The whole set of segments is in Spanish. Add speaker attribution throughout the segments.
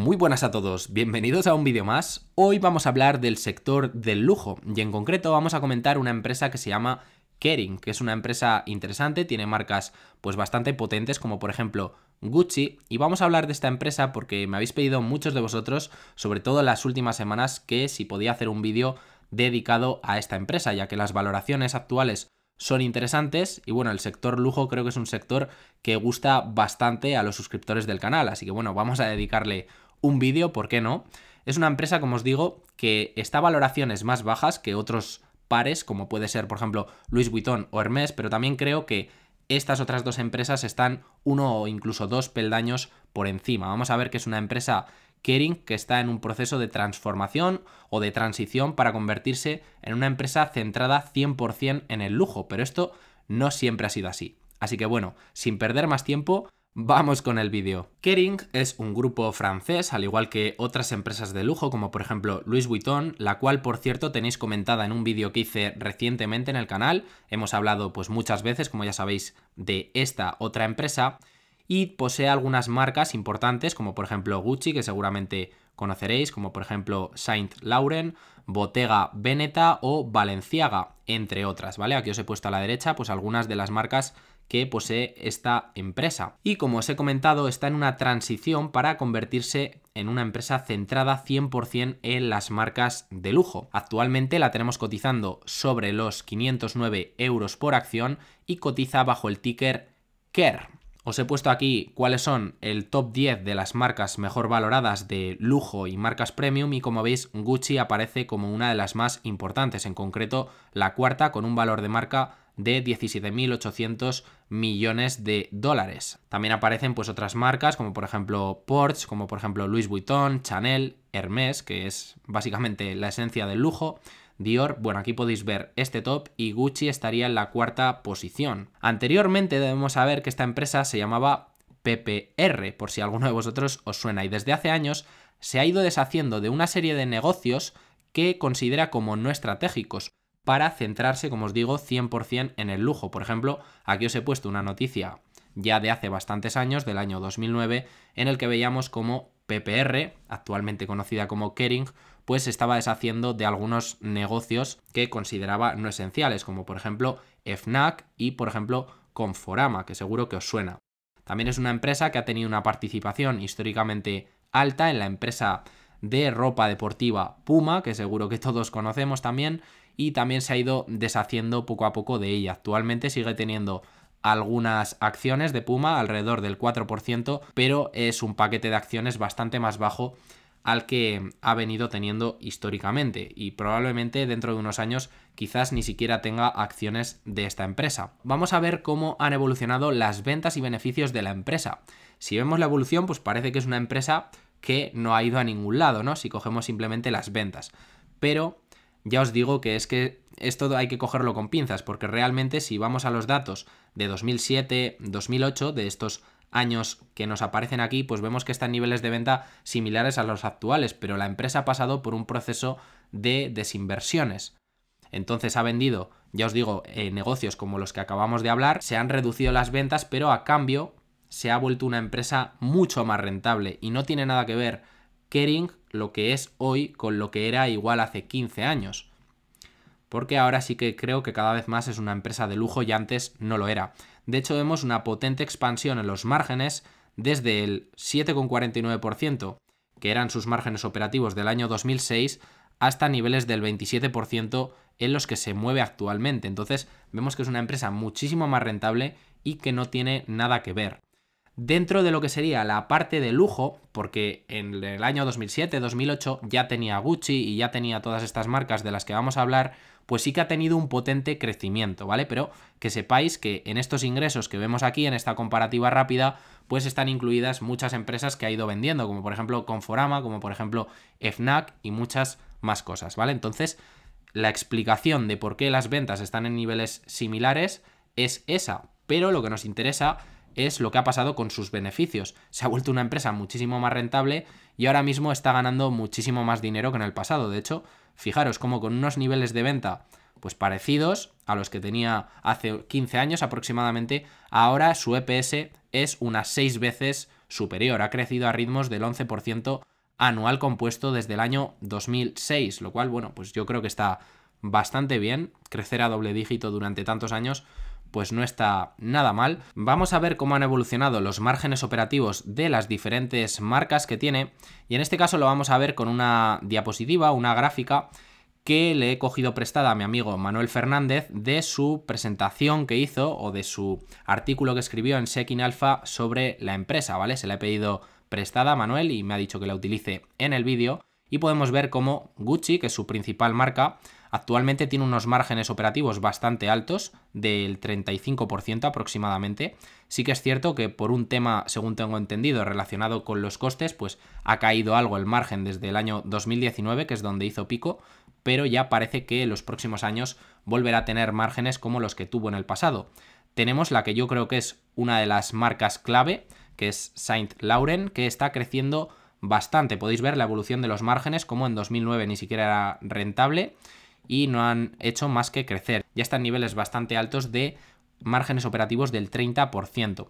Speaker 1: Muy buenas a todos, bienvenidos a un vídeo más. Hoy vamos a hablar del sector del lujo y en concreto vamos a comentar una empresa que se llama Kering, que es una empresa interesante, tiene marcas pues bastante potentes como por ejemplo Gucci y vamos a hablar de esta empresa porque me habéis pedido muchos de vosotros, sobre todo en las últimas semanas, que si podía hacer un vídeo dedicado a esta empresa, ya que las valoraciones actuales son interesantes y bueno, el sector lujo creo que es un sector que gusta bastante a los suscriptores del canal, así que bueno, vamos a dedicarle un vídeo, ¿por qué no? Es una empresa, como os digo, que está a valoraciones más bajas que otros pares, como puede ser, por ejemplo, Louis Vuitton o Hermès, pero también creo que estas otras dos empresas están uno o incluso dos peldaños por encima. Vamos a ver que es una empresa Kering que está en un proceso de transformación o de transición para convertirse en una empresa centrada 100% en el lujo, pero esto no siempre ha sido así. Así que bueno, sin perder más tiempo, Vamos con el vídeo. Kering es un grupo francés, al igual que otras empresas de lujo, como por ejemplo Louis Vuitton, la cual por cierto tenéis comentada en un vídeo que hice recientemente en el canal. Hemos hablado pues muchas veces, como ya sabéis, de esta otra empresa y posee algunas marcas importantes como por ejemplo Gucci, que seguramente conoceréis, como por ejemplo Saint Laurent, Bottega Veneta o Balenciaga, entre otras, ¿vale? Aquí os he puesto a la derecha pues algunas de las marcas que posee esta empresa. Y como os he comentado, está en una transición para convertirse en una empresa centrada 100% en las marcas de lujo. Actualmente la tenemos cotizando sobre los 509 euros por acción y cotiza bajo el ticker KER. Os he puesto aquí cuáles son el top 10 de las marcas mejor valoradas de lujo y marcas premium y como veis Gucci aparece como una de las más importantes, en concreto la cuarta con un valor de marca de 17.800 millones de dólares. También aparecen pues otras marcas como por ejemplo Porsche, como por ejemplo Louis Vuitton, Chanel, Hermès, que es básicamente la esencia del lujo, Dior, bueno, aquí podéis ver este top y Gucci estaría en la cuarta posición. Anteriormente debemos saber que esta empresa se llamaba PPR, por si alguno de vosotros os suena, y desde hace años se ha ido deshaciendo de una serie de negocios que considera como no estratégicos para centrarse, como os digo, 100% en el lujo. Por ejemplo, aquí os he puesto una noticia ya de hace bastantes años, del año 2009, en el que veíamos como PPR, actualmente conocida como Kering, pues estaba deshaciendo de algunos negocios que consideraba no esenciales, como por ejemplo FNAC y por ejemplo Conforama, que seguro que os suena. También es una empresa que ha tenido una participación históricamente alta en la empresa de ropa deportiva Puma, que seguro que todos conocemos también, y también se ha ido deshaciendo poco a poco de ella. Actualmente sigue teniendo algunas acciones de Puma, alrededor del 4%, pero es un paquete de acciones bastante más bajo al que ha venido teniendo históricamente y probablemente dentro de unos años quizás ni siquiera tenga acciones de esta empresa. Vamos a ver cómo han evolucionado las ventas y beneficios de la empresa. Si vemos la evolución, pues parece que es una empresa que no ha ido a ningún lado, ¿no? Si cogemos simplemente las ventas. Pero ya os digo que es que esto hay que cogerlo con pinzas, porque realmente si vamos a los datos de 2007, 2008, de estos años que nos aparecen aquí, pues vemos que están niveles de venta similares a los actuales, pero la empresa ha pasado por un proceso de desinversiones. Entonces ha vendido, ya os digo, eh, negocios como los que acabamos de hablar, se han reducido las ventas, pero a cambio se ha vuelto una empresa mucho más rentable y no tiene nada que ver Kering lo que es hoy con lo que era igual hace 15 años. Porque ahora sí que creo que cada vez más es una empresa de lujo y antes no lo era. De hecho, vemos una potente expansión en los márgenes desde el 7,49%, que eran sus márgenes operativos del año 2006, hasta niveles del 27% en los que se mueve actualmente. Entonces, vemos que es una empresa muchísimo más rentable y que no tiene nada que ver. Dentro de lo que sería la parte de lujo, porque en el año 2007-2008 ya tenía Gucci y ya tenía todas estas marcas de las que vamos a hablar, pues sí que ha tenido un potente crecimiento, ¿vale? Pero que sepáis que en estos ingresos que vemos aquí, en esta comparativa rápida, pues están incluidas muchas empresas que ha ido vendiendo, como por ejemplo Conforama, como por ejemplo FNAC y muchas más cosas, ¿vale? Entonces, la explicación de por qué las ventas están en niveles similares es esa, pero lo que nos interesa es lo que ha pasado con sus beneficios. Se ha vuelto una empresa muchísimo más rentable y ahora mismo está ganando muchísimo más dinero que en el pasado. De hecho, fijaros como con unos niveles de venta pues parecidos a los que tenía hace 15 años aproximadamente, ahora su EPS es unas 6 veces superior. Ha crecido a ritmos del 11% anual compuesto desde el año 2006, lo cual, bueno, pues yo creo que está bastante bien. Crecer a doble dígito durante tantos años pues no está nada mal. Vamos a ver cómo han evolucionado los márgenes operativos de las diferentes marcas que tiene y en este caso lo vamos a ver con una diapositiva, una gráfica que le he cogido prestada a mi amigo Manuel Fernández de su presentación que hizo o de su artículo que escribió en Sekin Alpha sobre la empresa, ¿vale? Se la he pedido prestada a Manuel y me ha dicho que la utilice en el vídeo y podemos ver cómo Gucci, que es su principal marca, Actualmente tiene unos márgenes operativos bastante altos, del 35% aproximadamente. Sí que es cierto que por un tema, según tengo entendido, relacionado con los costes, pues ha caído algo el margen desde el año 2019, que es donde hizo pico, pero ya parece que en los próximos años volverá a tener márgenes como los que tuvo en el pasado. Tenemos la que yo creo que es una de las marcas clave, que es Saint Laurent, que está creciendo bastante. Podéis ver la evolución de los márgenes, como en 2009 ni siquiera era rentable y no han hecho más que crecer. Ya están niveles bastante altos de márgenes operativos del 30%.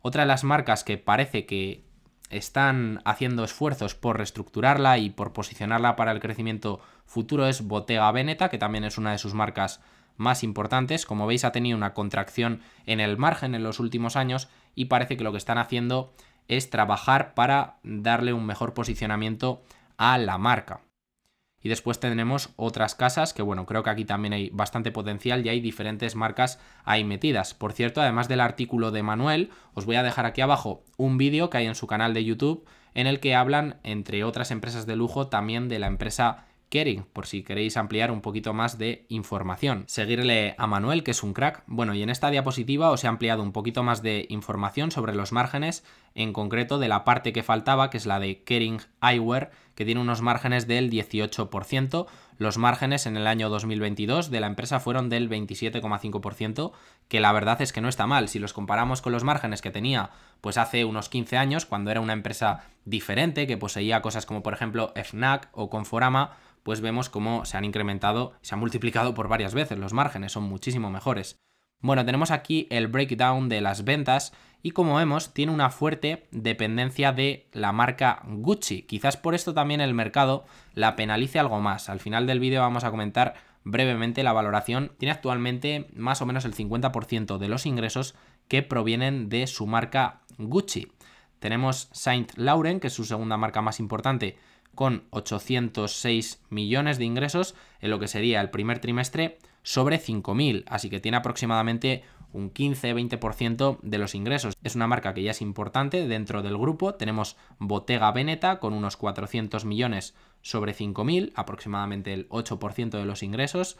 Speaker 1: Otra de las marcas que parece que están haciendo esfuerzos por reestructurarla y por posicionarla para el crecimiento futuro es Bottega Veneta, que también es una de sus marcas más importantes. Como veis ha tenido una contracción en el margen en los últimos años y parece que lo que están haciendo es trabajar para darle un mejor posicionamiento a la marca. Y después tendremos otras casas que, bueno, creo que aquí también hay bastante potencial y hay diferentes marcas ahí metidas. Por cierto, además del artículo de Manuel, os voy a dejar aquí abajo un vídeo que hay en su canal de YouTube en el que hablan, entre otras empresas de lujo, también de la empresa Kering, por si queréis ampliar un poquito más de información. Seguirle a Manuel, que es un crack. Bueno, y en esta diapositiva os he ampliado un poquito más de información sobre los márgenes, en concreto de la parte que faltaba, que es la de Kering Eyewear, que tiene unos márgenes del 18%. Los márgenes en el año 2022 de la empresa fueron del 27,5%, que la verdad es que no está mal. Si los comparamos con los márgenes que tenía pues hace unos 15 años, cuando era una empresa diferente, que poseía cosas como por ejemplo FNAC o Conforama, pues vemos cómo se han incrementado, se han multiplicado por varias veces, los márgenes son muchísimo mejores. Bueno, tenemos aquí el breakdown de las ventas y como vemos tiene una fuerte dependencia de la marca Gucci. Quizás por esto también el mercado la penalice algo más. Al final del vídeo vamos a comentar brevemente la valoración. Tiene actualmente más o menos el 50% de los ingresos que provienen de su marca Gucci. Tenemos Saint Laurent, que es su segunda marca más importante, con 806 millones de ingresos en lo que sería el primer trimestre sobre 5.000, así que tiene aproximadamente un 15-20% de los ingresos. Es una marca que ya es importante dentro del grupo. Tenemos Bottega Veneta con unos 400 millones sobre 5.000, aproximadamente el 8% de los ingresos.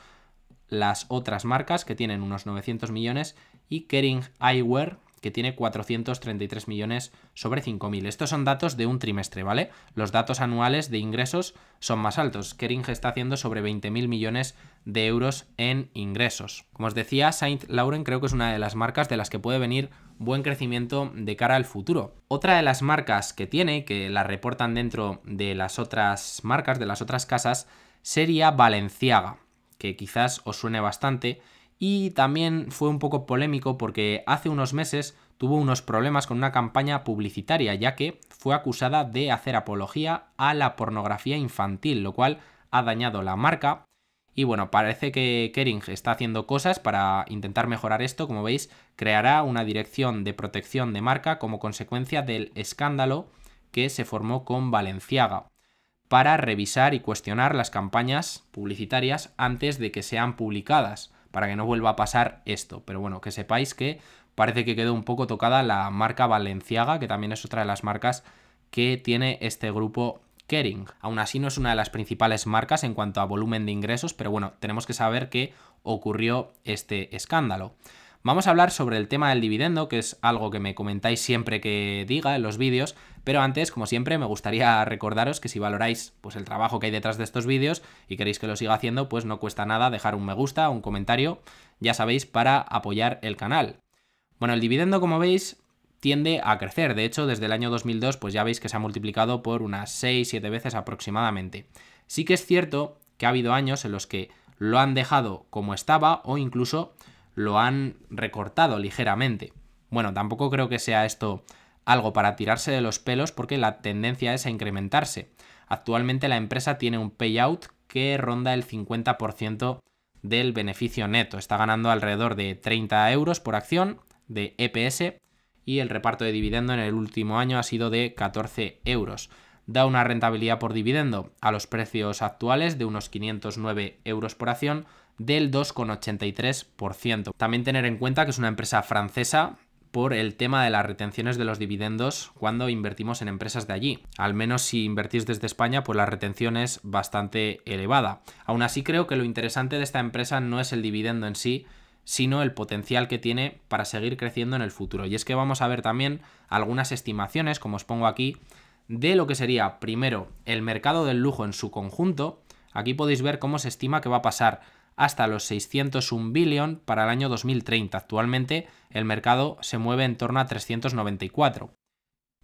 Speaker 1: Las otras marcas que tienen unos 900 millones y Kering Eyewear que tiene 433 millones sobre 5.000. Estos son datos de un trimestre, ¿vale? Los datos anuales de ingresos son más altos. Kering está haciendo sobre 20.000 millones de euros en ingresos. Como os decía, Saint Laurent creo que es una de las marcas de las que puede venir buen crecimiento de cara al futuro. Otra de las marcas que tiene, que la reportan dentro de las otras marcas, de las otras casas, sería Valenciaga, que quizás os suene bastante y también fue un poco polémico porque hace unos meses tuvo unos problemas con una campaña publicitaria ya que fue acusada de hacer apología a la pornografía infantil, lo cual ha dañado la marca. Y bueno, parece que Kering está haciendo cosas para intentar mejorar esto. Como veis, creará una dirección de protección de marca como consecuencia del escándalo que se formó con Valenciaga para revisar y cuestionar las campañas publicitarias antes de que sean publicadas para que no vuelva a pasar esto. Pero bueno, que sepáis que parece que quedó un poco tocada la marca Valenciaga, que también es otra de las marcas que tiene este grupo Kering. Aún así no es una de las principales marcas en cuanto a volumen de ingresos, pero bueno, tenemos que saber que ocurrió este escándalo. Vamos a hablar sobre el tema del dividendo, que es algo que me comentáis siempre que diga en los vídeos, pero antes, como siempre, me gustaría recordaros que si valoráis pues, el trabajo que hay detrás de estos vídeos y queréis que lo siga haciendo, pues no cuesta nada dejar un me gusta, un comentario, ya sabéis, para apoyar el canal. Bueno, el dividendo, como veis, tiende a crecer. De hecho, desde el año 2002, pues ya veis que se ha multiplicado por unas 6-7 veces aproximadamente. Sí que es cierto que ha habido años en los que lo han dejado como estaba o incluso lo han recortado ligeramente. Bueno, tampoco creo que sea esto algo para tirarse de los pelos porque la tendencia es a incrementarse. Actualmente la empresa tiene un payout que ronda el 50% del beneficio neto. Está ganando alrededor de 30 euros por acción de EPS y el reparto de dividendo en el último año ha sido de 14 euros. Da una rentabilidad por dividendo a los precios actuales de unos 509 euros por acción del 2,83%. También tener en cuenta que es una empresa francesa por el tema de las retenciones de los dividendos cuando invertimos en empresas de allí. Al menos si invertís desde España, pues la retención es bastante elevada. Aún así creo que lo interesante de esta empresa no es el dividendo en sí, sino el potencial que tiene para seguir creciendo en el futuro. Y es que vamos a ver también algunas estimaciones, como os pongo aquí, de lo que sería primero el mercado del lujo en su conjunto. Aquí podéis ver cómo se estima que va a pasar hasta los 601 billón para el año 2030. Actualmente el mercado se mueve en torno a 394.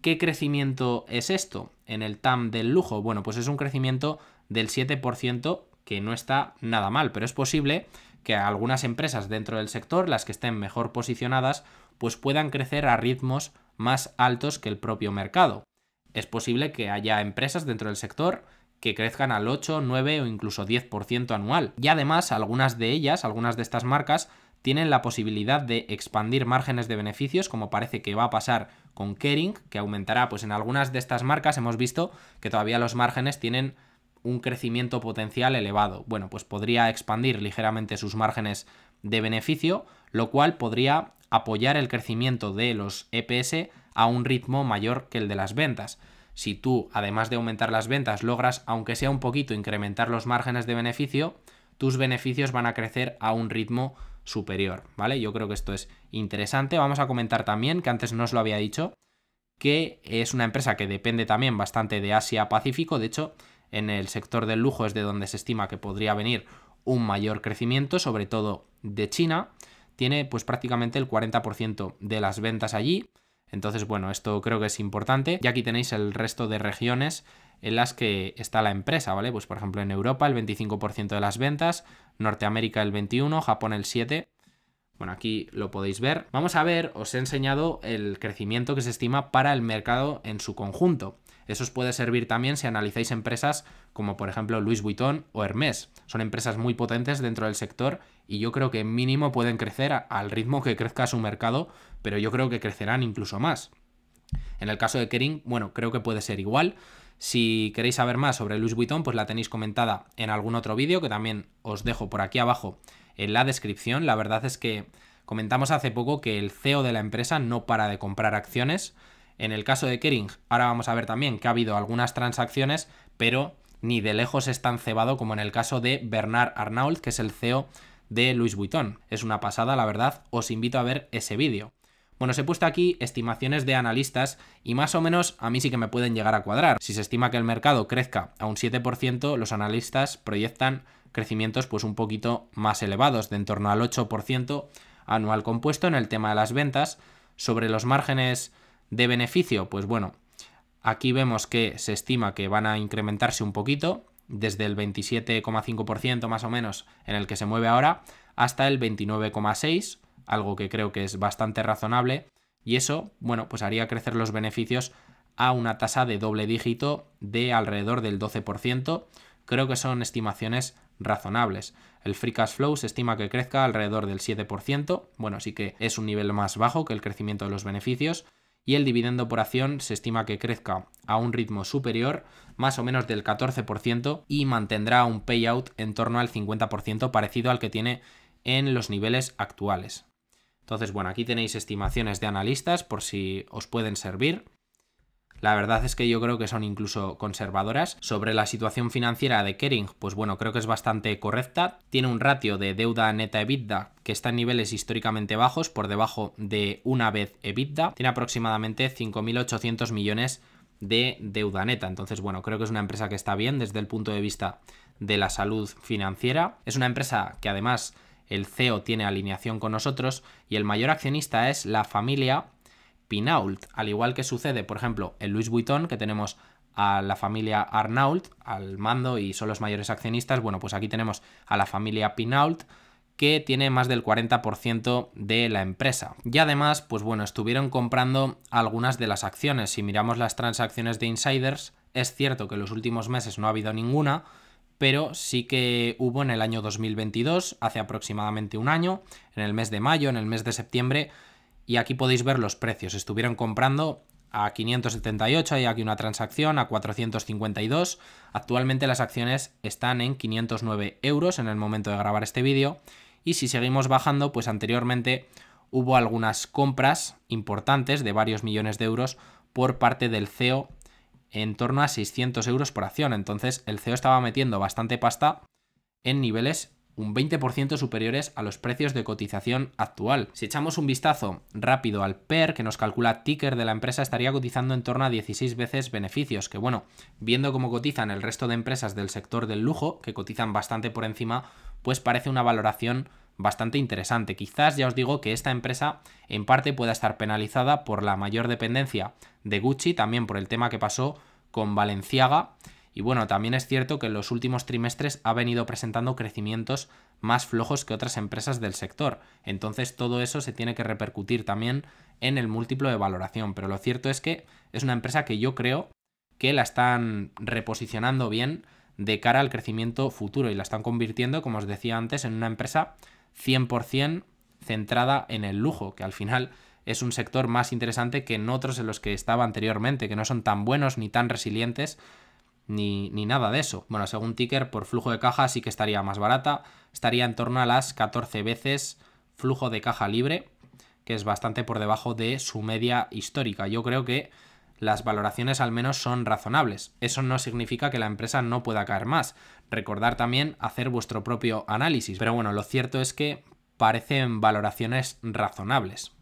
Speaker 1: ¿Qué crecimiento es esto en el TAM del lujo? Bueno, pues es un crecimiento del 7% que no está nada mal, pero es posible que algunas empresas dentro del sector, las que estén mejor posicionadas, pues puedan crecer a ritmos más altos que el propio mercado. Es posible que haya empresas dentro del sector que crezcan al 8, 9 o incluso 10% anual. Y además, algunas de ellas, algunas de estas marcas, tienen la posibilidad de expandir márgenes de beneficios, como parece que va a pasar con Kering, que aumentará, pues en algunas de estas marcas hemos visto que todavía los márgenes tienen un crecimiento potencial elevado. Bueno, pues podría expandir ligeramente sus márgenes de beneficio, lo cual podría apoyar el crecimiento de los EPS a un ritmo mayor que el de las ventas si tú, además de aumentar las ventas, logras, aunque sea un poquito, incrementar los márgenes de beneficio, tus beneficios van a crecer a un ritmo superior, ¿vale? Yo creo que esto es interesante. Vamos a comentar también, que antes no os lo había dicho, que es una empresa que depende también bastante de Asia-Pacífico. De hecho, en el sector del lujo es de donde se estima que podría venir un mayor crecimiento, sobre todo de China. Tiene pues prácticamente el 40% de las ventas allí. Entonces, bueno, esto creo que es importante. Y aquí tenéis el resto de regiones en las que está la empresa, ¿vale? Pues por ejemplo en Europa el 25% de las ventas, Norteamérica el 21%, Japón el 7%. Bueno, aquí lo podéis ver. Vamos a ver, os he enseñado el crecimiento que se estima para el mercado en su conjunto. Eso os puede servir también si analizáis empresas como por ejemplo Louis Vuitton o Hermès. Son empresas muy potentes dentro del sector y yo creo que mínimo pueden crecer al ritmo que crezca su mercado, pero yo creo que crecerán incluso más. En el caso de Kering, bueno, creo que puede ser igual. Si queréis saber más sobre Louis Vuitton, pues la tenéis comentada en algún otro vídeo que también os dejo por aquí abajo en la descripción. La verdad es que comentamos hace poco que el CEO de la empresa no para de comprar acciones. En el caso de Kering, ahora vamos a ver también que ha habido algunas transacciones, pero ni de lejos es tan cebado como en el caso de Bernard Arnault, que es el CEO de Louis Vuitton. Es una pasada, la verdad, os invito a ver ese vídeo. Bueno, os he puesto aquí estimaciones de analistas y más o menos a mí sí que me pueden llegar a cuadrar. Si se estima que el mercado crezca a un 7%, los analistas proyectan crecimientos pues un poquito más elevados, de en torno al 8% anual compuesto en el tema de las ventas. Sobre los márgenes de beneficio, pues bueno, aquí vemos que se estima que van a incrementarse un poquito, desde el 27,5% más o menos en el que se mueve ahora hasta el 29,6%, algo que creo que es bastante razonable, y eso, bueno, pues haría crecer los beneficios a una tasa de doble dígito de alrededor del 12%. Creo que son estimaciones razonables. El free cash flow se estima que crezca alrededor del 7%, bueno, sí que es un nivel más bajo que el crecimiento de los beneficios, y el dividendo por acción se estima que crezca a un ritmo superior, más o menos del 14%, y mantendrá un payout en torno al 50% parecido al que tiene en los niveles actuales. Entonces, bueno, aquí tenéis estimaciones de analistas por si os pueden servir. La verdad es que yo creo que son incluso conservadoras. Sobre la situación financiera de Kering, pues bueno, creo que es bastante correcta. Tiene un ratio de deuda neta EBITDA que está en niveles históricamente bajos, por debajo de una vez EBITDA. Tiene aproximadamente 5.800 millones de deuda neta. Entonces, bueno, creo que es una empresa que está bien desde el punto de vista de la salud financiera. Es una empresa que además el CEO tiene alineación con nosotros y el mayor accionista es la familia Pinault, al igual que sucede, por ejemplo, en Louis Vuitton, que tenemos a la familia Arnault al mando y son los mayores accionistas, bueno, pues aquí tenemos a la familia Pinault, que tiene más del 40% de la empresa. Y además, pues bueno, estuvieron comprando algunas de las acciones. Si miramos las transacciones de insiders, es cierto que en los últimos meses no ha habido ninguna, pero sí que hubo en el año 2022, hace aproximadamente un año, en el mes de mayo, en el mes de septiembre, y aquí podéis ver los precios. Estuvieron comprando a 578, hay aquí una transacción, a 452. Actualmente las acciones están en 509 euros en el momento de grabar este vídeo y si seguimos bajando, pues anteriormente hubo algunas compras importantes de varios millones de euros por parte del CEO en torno a 600 euros por acción. Entonces el CEO estaba metiendo bastante pasta en niveles un 20% superiores a los precios de cotización actual. Si echamos un vistazo rápido al PER, que nos calcula ticker de la empresa, estaría cotizando en torno a 16 veces beneficios, que bueno, viendo cómo cotizan el resto de empresas del sector del lujo, que cotizan bastante por encima, pues parece una valoración bastante interesante. Quizás ya os digo que esta empresa en parte pueda estar penalizada por la mayor dependencia de Gucci, también por el tema que pasó con Valenciaga. Y bueno, también es cierto que en los últimos trimestres ha venido presentando crecimientos más flojos que otras empresas del sector. Entonces todo eso se tiene que repercutir también en el múltiplo de valoración. Pero lo cierto es que es una empresa que yo creo que la están reposicionando bien de cara al crecimiento futuro y la están convirtiendo, como os decía antes, en una empresa 100% centrada en el lujo, que al final es un sector más interesante que en otros en los que estaba anteriormente, que no son tan buenos ni tan resilientes ni, ni, nada de eso. Bueno, según Ticker, por flujo de caja sí que estaría más barata, estaría en torno a las 14 veces flujo de caja libre, que es bastante por debajo de su media histórica. Yo creo que las valoraciones al menos son razonables. Eso no significa que la empresa no pueda caer más. Recordar también hacer vuestro propio análisis. Pero bueno, lo cierto es que parecen valoraciones razonables.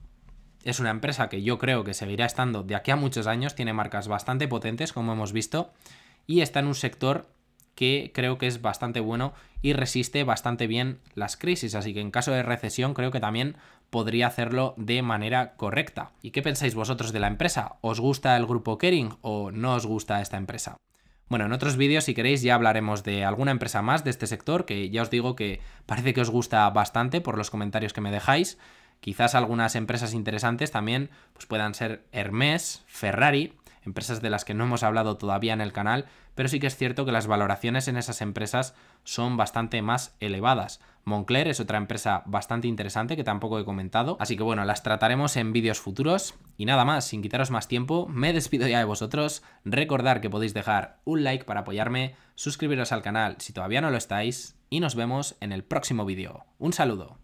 Speaker 1: Es una empresa que yo creo que seguirá estando de aquí a muchos años, tiene marcas bastante potentes, como hemos visto, y está en un sector que creo que es bastante bueno y resiste bastante bien las crisis, así que en caso de recesión creo que también podría hacerlo de manera correcta. ¿Y qué pensáis vosotros de la empresa? ¿Os gusta el grupo Kering o no os gusta esta empresa? Bueno, en otros vídeos, si queréis, ya hablaremos de alguna empresa más de este sector, que ya os digo que parece que os gusta bastante por los comentarios que me dejáis. Quizás algunas empresas interesantes también pues puedan ser Hermes, Ferrari, empresas de las que no hemos hablado todavía en el canal, pero sí que es cierto que las valoraciones en esas empresas son bastante más elevadas. Moncler es otra empresa bastante interesante que tampoco he comentado, así que bueno, las trataremos en vídeos futuros. Y nada más, sin quitaros más tiempo, me despido ya de vosotros. Recordar que podéis dejar un like para apoyarme, suscribiros al canal si todavía no lo estáis, y nos vemos en el próximo vídeo. Un saludo.